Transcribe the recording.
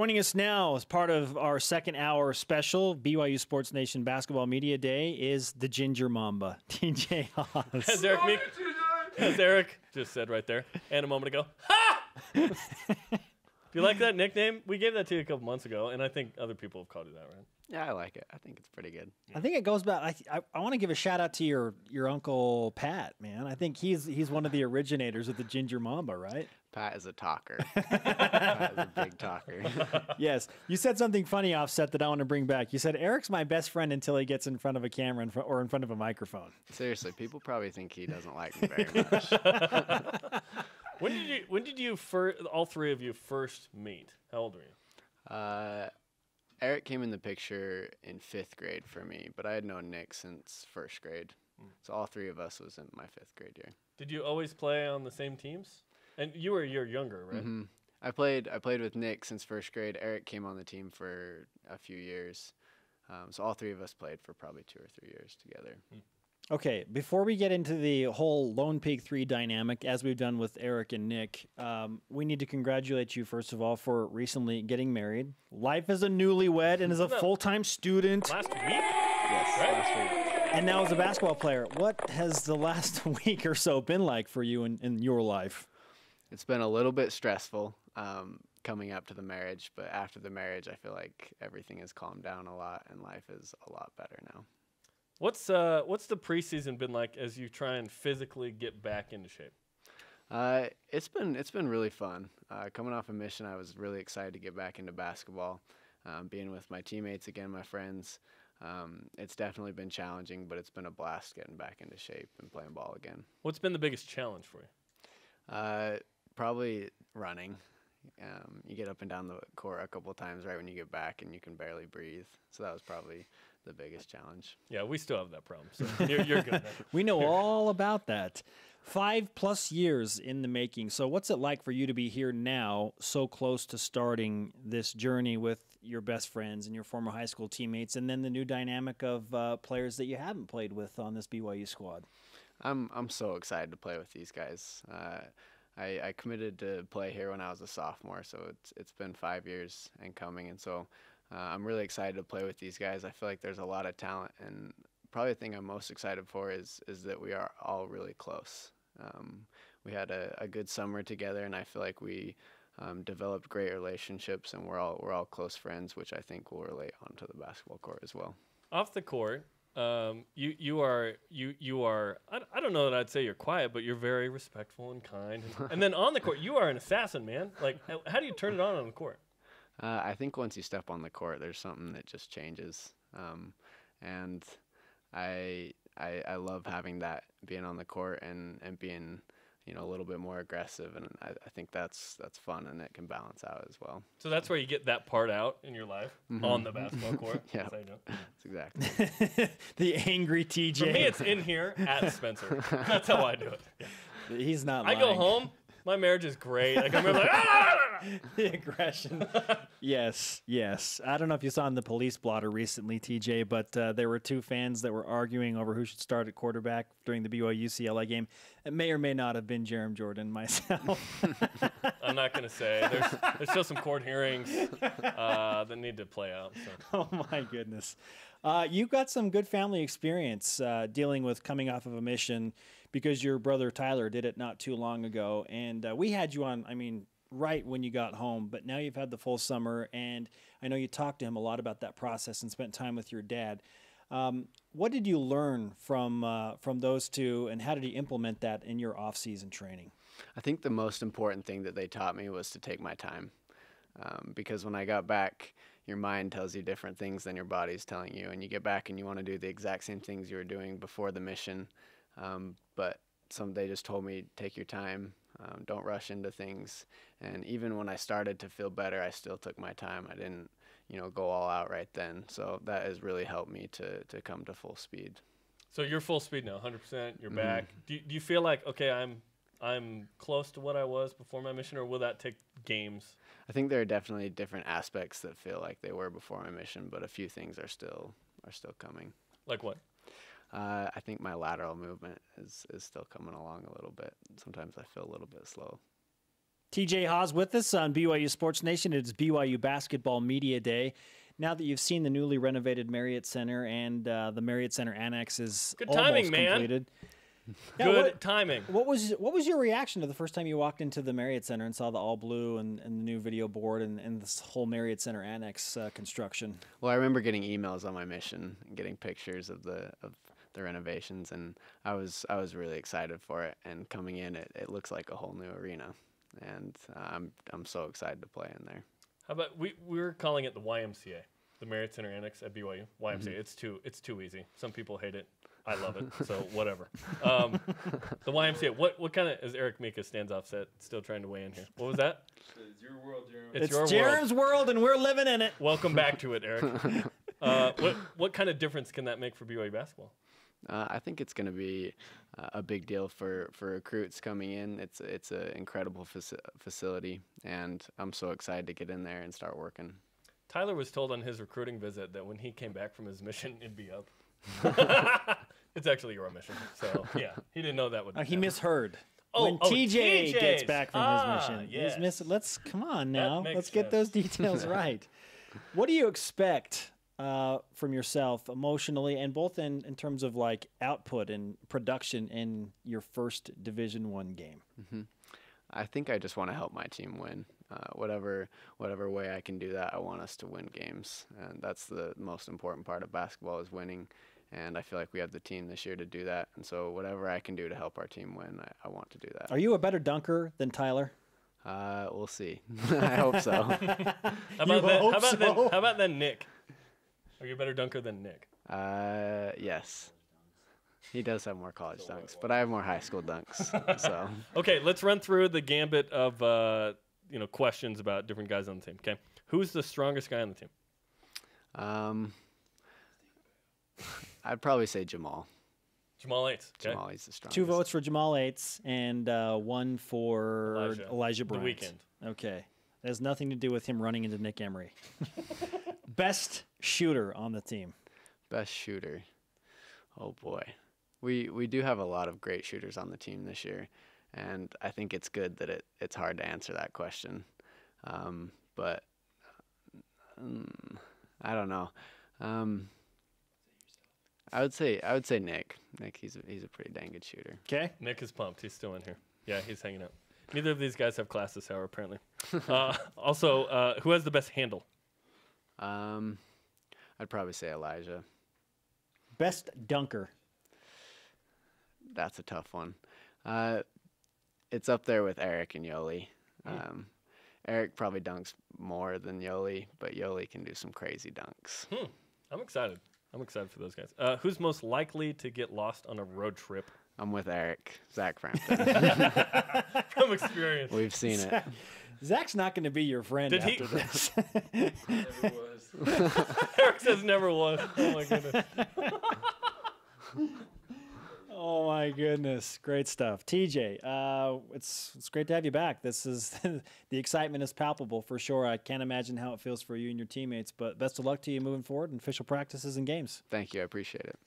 Joining us now as part of our second hour special BYU Sports Nation Basketball Media Day is the Ginger Mamba, TJ Haws Eric, Meek, as Eric just said right there, and a moment ago. Ha! Do you like that nickname? We gave that to you a couple months ago, and I think other people have called you that, right? Yeah, I like it. I think it's pretty good. I think it goes back. I, I, I want to give a shout out to your your uncle Pat, man. I think he's he's one of the originators of the Ginger Mamba, right? Pat is a talker. Pat is a big talker. yes. You said something funny offset that I want to bring back. You said Eric's my best friend until he gets in front of a camera in fr- or in front of a microphone. Seriously, people probably think he doesn't like me very much. When did you? When did you fir- all three of you first meet? How old were you? Uh, Eric came in the picture in fifth grade for me, but I had known Nick since first grade. So all three of us was in my fifth grade year. Did you always play on the same teams? And you were a year younger, right? hmm I played. I played with Nick since first grade. Eric came on the team for a few years. Um, so all three of us played for probably two or three years together. Okay, before we get into the whole Lone Peak 3 dynamic, as we've done with Eric and Nick, um, we need to congratulate you, first of all, for recently getting married. Life as a newlywed and as a full time student, Last week. Yes, Right. last week. and now as a basketball player. What has the last week or so been like for you in, in your life? It's been a little bit stressful um, coming up to the marriage, but after the marriage, I feel like everything has calmed down a lot and life is a lot better now. What's uh What's the preseason been like as you try and physically get back into shape? Uh, it's been it's been really fun. Uh, coming off a mission, I was really excited to get back into basketball, um, being with my teammates again, my friends. Um, it's definitely been challenging, but it's been a blast getting back into shape and playing ball again. What's been the biggest challenge for you? Uh, probably running. Um, you get up and down the court a couple times right when you get back, and you can barely breathe. So that was probably the biggest challenge. Yeah, we still have that problem. So you're, you're good. at it. We know all about that. Five plus years in the making. So, what's it like for you to be here now, so close to starting this journey with your best friends and your former high school teammates, and then the new dynamic of uh, players that you haven't played with on this BYU squad? I'm I'm so excited to play with these guys. Uh, I, I committed to play here when I was a sophomore, so it's it's been five years and coming, and so uh, I'm really excited to play with these guys. I feel like there's a lot of talent, and probably the thing I'm most excited for is is that we are all really close. Um, we had a, a good summer together, and I feel like we um, developed great relationships, and we're all we're all close friends, which I think will relate onto the basketball court as well. Off the court, um, you you are you you are. I, I don't know that I'd say you're quiet, but you're very respectful and kind. And, then on the court, you are an assassin, man. Like, how, how do you turn it on on the court? Uh, I think once you step on the court, there's something that just changes, um, and I, I I love having that being on the court and, and being you know a little bit more aggressive, and I, I think that's that's fun and it can balance out as well. So that's where you get that part out in your life on the basketball court. Yeah. Yes, I know. That's exactly. the angry TJ. For me, it's in here at Spencer. That's how I do it. Yeah. He's not. I go home. My marriage is great. like I come here like, "Ah!" the aggression. yes, yes. I don't know if you saw in the police blotter recently, TJ, but uh, there were two fans that were arguing over who should start at quarterback during the BYU UCLA game. It may or may not have been Jarom Jordan myself. I'm not gonna say. There's there's still some court hearings uh, that need to play out. So. oh my goodness. Uh, you got some good family experience uh, dealing with coming off of a mission because your brother Tyler did it not too long ago, and uh, we had you on. I mean, right when you got home, but now you've had the full summer, and I know you talked to him a lot about that process and spent time with your dad. Um, what did you learn from uh, from those two, and how did he implement that in your off-season training? I think the most important thing that they taught me was to take my time. Um, because when I got back, your mind tells you different things than your body's telling you. And you get back and you want to do the exact same things you were doing before the mission. Um, but some they just told me, take your time, um, don't rush into things. And even when I started to feel better, I still took my time. I didn't, you know, go all out right then. So that has really helped me to, to come to full speed. So you're full speed now, 100%. You're back. Do you, do you feel like okay, I'm I'm close to what I was before my mission, or will that take games? I think there are definitely different aspects that feel like they were before my mission, but a few things are still are still coming. Like what? Uh, I think my lateral movement is is still coming along a little bit. Sometimes I feel a little bit slow. TJ Haws with us on BYU Sports Nation. It's BYU Basketball Media Day. Now that you've seen the newly renovated Marriott Center and uh, the Marriott Center Annex is Good almost timing, man. completed. Yeah, Good what- timing. What was what was your reaction to the first time you walked into the Marriott Center and saw the all blue and, and the new video board and, and this whole Marriott Center annex uh, construction? Well, I remember getting emails on my mission and getting pictures of the of the renovations, and I was I was really excited for it. And coming in, it, it looks like a whole new arena, and uh, I'm I'm so excited to play in there. How about we we're calling it the YMCA, the Marriott Center Annex at BYU. YMCA. Mm-hmm. It's too it's too easy. Some people hate it. I love it. So whatever. Um, the YMCA. What what kind of is Eric Mika stands offset? Still trying to weigh in here. What was that? It's your world, Jeremy. It's, It's your world. World and we're living in it. Welcome back to it, Eric. Uh, what what kind of difference can that make for BYU basketball? Uh, I think it's going to be uh, a big deal for, for recruits coming in. It's it's an incredible faci- facility, and I'm so excited to get in there and start working. Tyler was told on his recruiting visit that when he came back from his mission, it'd be up. it's actually your mission. So yeah, he didn't know that would. Uh, he happen. misheard. Oh, when oh, TJ gets back from Ah, his mission, yes. he's miss- Let's come on now. Let's get sense. those details right. What do you expect uh, from yourself emotionally, and both in, in terms of like output and production in your first Division One game? I think I just want to help my team win. Uh, whatever whatever way I can do that, I want us to win games, and that's the most important part of basketball is winning. And I feel like we have the team this year to do that. And so whatever I can do to help our team win, I, I want to do that. Are you a better dunker than Tyler? Uh, we'll see. I hope so. How about then? hope How about then? so? How about then, Nick? Are you a better dunker than Nick? Uh, yes. He does have more college dunks, but I have more high school dunks. So Okay, let's run through the gambit of uh, you know questions about different guys on the team. Okay, who's the strongest guy on the team? um, I'd probably say Jamal. Jamal Aytes. Okay. Jamal, he's the strongest. Two votes for Jamal Aytes and uh, one for Elijah. Elijah, The Bryant. weekend. Okay. That has nothing to do with him running into Nick Emery. Best shooter on the team. Best shooter. Oh boy, we we do have a lot of great shooters on the team this year, and I think it's good that it it's hard to answer that question. Um, but um, I don't know. Um, I would say I would say Nick. Nick, he's a, he's a pretty dang good shooter. Okay. Nick is pumped. He's still in here. Yeah, he's hanging out. Neither of these guys have class this hour, apparently. Uh, also, uh, who has the best handle? Um, I'd probably say Elijah. Best dunker. That's a tough one. Uh, it's up there with Eric and Yoli. Um, Eric probably dunks more than Yoli, but Yoli can do some crazy dunks. I'm excited. I'm excited for those guys. Uh, who's most likely to get lost on a road trip I'm with Eric, Zach Frampton. from experience? We've seen it. Zach's not going to be your friend Did he- after this. Never. Eric says never was. Oh my goodness. oh my goodness, great stuff, TJ. Uh, it's it's great to have you back. This is the excitement is palpable for sure. I can't imagine how it feels for you and your teammates, but best of luck to you moving forward in official practices and games. Thank you. I appreciate it.